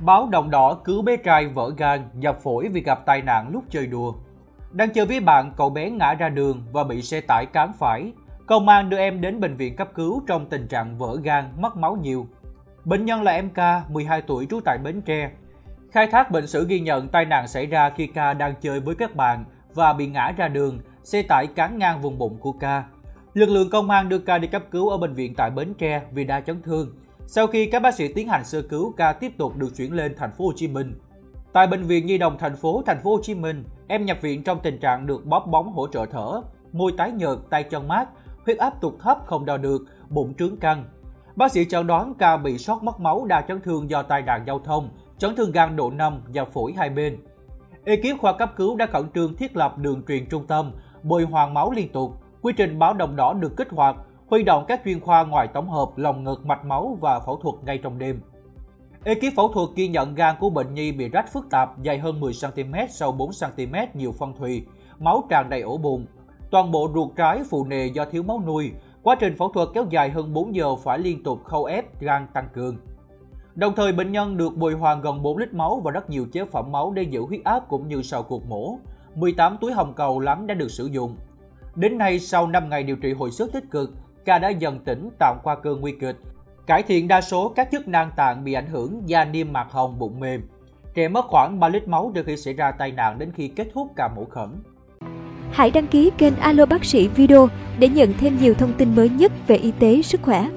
Báo Đồng Đỏ cứu bé trai vỡ gan, dập phổi vì gặp tai nạn lúc chơi đùa. Đang chơi với bạn, cậu bé ngã ra đường và bị xe tải cán phải. Công an đưa em đến bệnh viện cấp cứu trong tình trạng vỡ gan, mất máu nhiều. Bệnh nhân là em K, 12 tuổi trú tại Bến Tre. Khai thác bệnh sử ghi nhận tai nạn xảy ra khi K đang chơi với các bạn và bị ngã ra đường, xe tải cán ngang vùng bụng của K. Lực lượng công an đưa K đi cấp cứu ở bệnh viện tại Bến Tre vì đa chấn thương. Sau khi các bác sĩ tiến hành sơ cứu, ca tiếp tục được chuyển lên thành phố Hồ Chí Minh. Tại bệnh viện Nhi đồng thành phố Thành phố Hồ Chí Minh, em nhập viện trong tình trạng được bóp bóng hỗ trợ thở, môi tái nhợt, tay chân mát, huyết áp tụt thấp không đo được, bụng trướng căng. Bác sĩ chẩn đoán ca bị sót mất máu đa chấn thương do tai nạn giao thông, chấn thương gan độ 5 và phổi hai bên. Ekip khoa cấp cứu đã khẩn trương thiết lập đường truyền trung tâm, bồi hoàn máu liên tục. Quy trình báo động đỏ được kích hoạt, huy động các chuyên khoa ngoài tổng hợp, lòng ngực, mạch máu và phẫu thuật ngay trong đêm. Ekip phẫu thuật ghi nhận gan của bệnh nhi bị rách phức tạp, dài hơn 10cm, sâu 4cm, nhiều phân thùy, máu tràn đầy ổ bụng. Toàn bộ ruột trái phụ nề do thiếu máu nuôi. Quá trình phẫu thuật kéo dài hơn 4 giờ phải liên tục khâu ép gan tăng cường. Đồng thời, bệnh nhân được bồi hoàn gần 4 lít máu và rất nhiều chế phẩm máu để giữ huyết áp cũng như sau cuộc mổ. 18 túi hồng cầu lắng đã được sử dụng. Đến nay, sau 5 ngày điều trị hồi sức tích cực, ca đã dần tỉnh tạm qua cơn nguy kịch, cải thiện đa số các chức năng tạng bị ảnh hưởng da niêm mạc hồng bụng mềm. Trẻ mất khoảng 3 lít máu từ khi xảy ra tai nạn đến khi kết thúc ca mổ khẩn. Hãy đăng ký kênh Alo Bác sĩ Video để nhận thêm nhiều thông tin mới nhất về y tế, sức khỏe.